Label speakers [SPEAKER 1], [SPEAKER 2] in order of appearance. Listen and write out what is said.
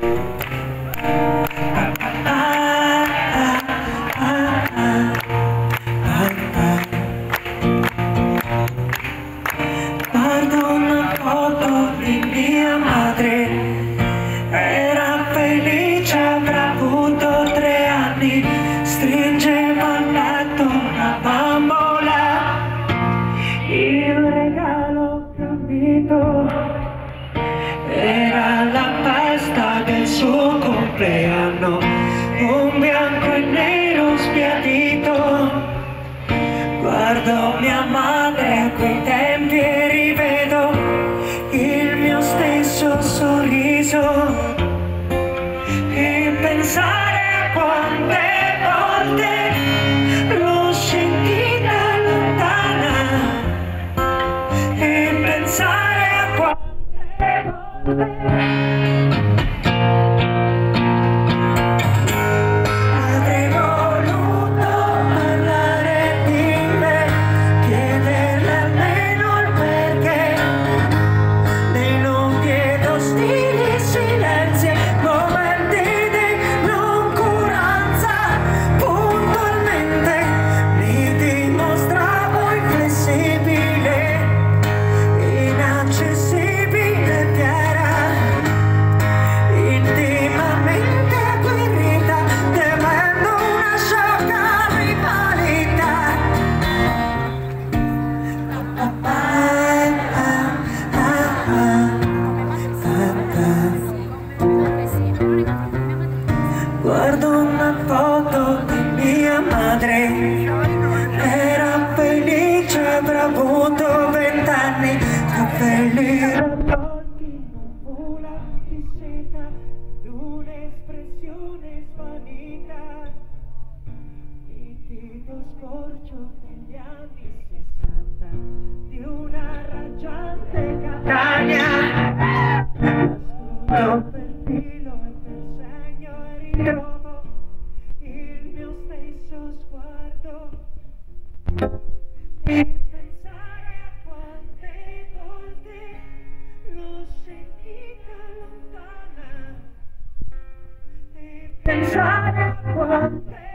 [SPEAKER 1] Guardo un bianco e nero sbiadito. Guardo mia madre a quei tempi e rivedo il mio stesso sorriso e pensare a quante volte Guardo una foto di mia madre, era felice, avrà avuto vent'anni, capelli raccolti in nuvola di seta, un'espressione svanita, nitido scorcio degli anni sessanta, di una raggiante Catania, stesso sguardo. E pensare a quante volte l'ho sentita lontana. E pensare a quante